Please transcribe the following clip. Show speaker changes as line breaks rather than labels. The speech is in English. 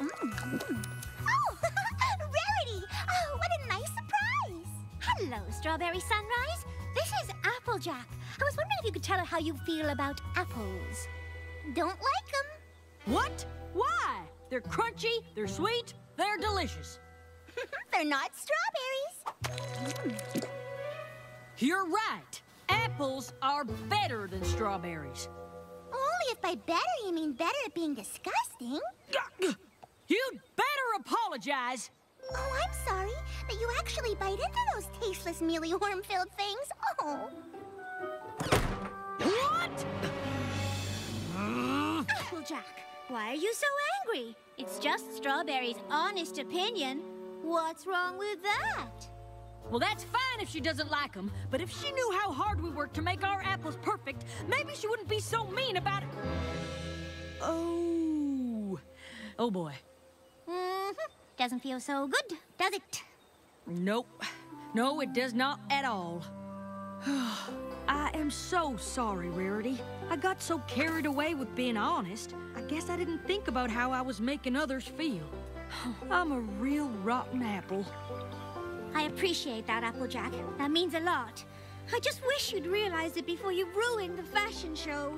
Mm. Oh, Rarity! Oh, what a nice surprise!
Hello, Strawberry Sunrise. This is Applejack. I was wondering if you could tell her how you feel about apples.
Don't like them.
What? Why? They're crunchy, they're sweet, they're delicious.
They're not strawberries. Mm.
You're right. Apples are better than strawberries.
Only if by better you mean better at being disgusting.
You'd better apologize.
Oh, I'm sorry that you actually bite into those tasteless, mealy, worm-filled things. Oh.
What?
Applejack, why are you so angry? It's just Strawberry's honest opinion. What's wrong with that?
Well, that's fine if she doesn't like them, but if she knew how hard we worked to make our apples perfect, maybe she wouldn't be so mean about it. Oh. Oh boy.
Doesn't feel so good, does it?
Nope. No, it does not at all. I am so sorry, Rarity. I got so carried away with being honest, I guess I didn't think about how I was making others feel. I'm a real rotten apple.
I appreciate that, Applejack. That means a lot. I just wish you'd realize it before you ruined the fashion show.